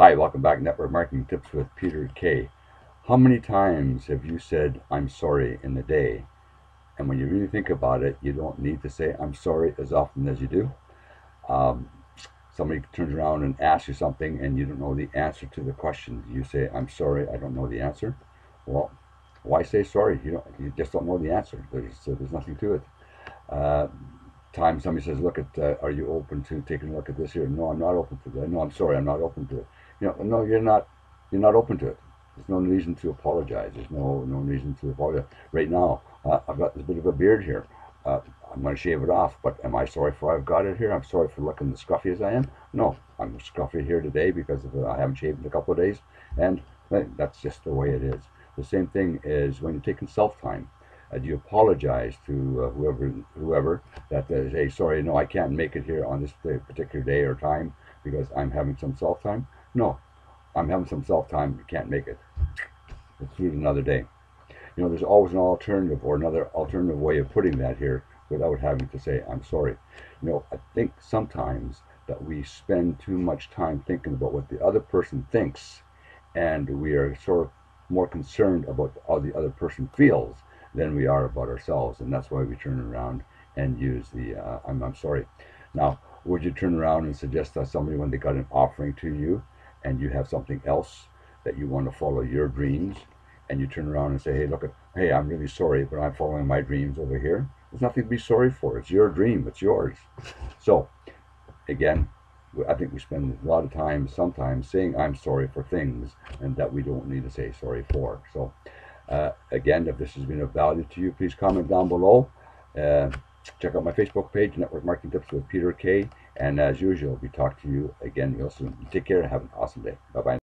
Hi, welcome back. Network Marketing Tips with Peter K. How many times have you said, I'm sorry in the day? And when you really think about it, you don't need to say, I'm sorry as often as you do. Um, somebody turns around and asks you something and you don't know the answer to the question. You say, I'm sorry, I don't know the answer. Well, why say sorry? You, don't, you just don't know the answer. There's, uh, there's nothing to it. Uh, time somebody says, look at, uh, are you open to taking a look at this here? No, I'm not open to that. No, I'm sorry, I'm not open to it you know, no, you're not, you're not open to it. There's no reason to apologize. There's no, no reason to apologize. Right now, uh, I've got this bit of a beard here. Uh, I'm going to shave it off, but am I sorry for I've got it here? I'm sorry for looking as scruffy as I am? No, I'm scruffy here today because of, uh, I haven't shaved in a couple of days, and that's just the way it is. The same thing is when you're taking self-time. Uh, do you apologize to uh, whoever whoever that uh, say sorry no I can't make it here on this particular day or time because I'm having some self time no, I'm having some self time. Can't make it. Let's do it another day. You know, there's always an alternative or another alternative way of putting that here without having to say, I'm sorry. You know, I think sometimes that we spend too much time thinking about what the other person thinks and we are sort of more concerned about how the other person feels than we are about ourselves. And that's why we turn around and use the, uh, I'm, I'm sorry. Now, would you turn around and suggest that somebody when they got an offering to you and you have something else that you want to follow your dreams and you turn around and say, hey, look, at, hey, I'm really sorry, but I'm following my dreams over here. There's nothing to be sorry for. It's your dream. It's yours. So, again, I think we spend a lot of time sometimes saying I'm sorry for things and that we don't need to say sorry for. So, uh, again, if this has been of value to you, please comment down below. Uh, check out my Facebook page, Network Marketing Tips with Peter K. And as usual, we talk to you again real soon. Take care and have an awesome day. Bye bye.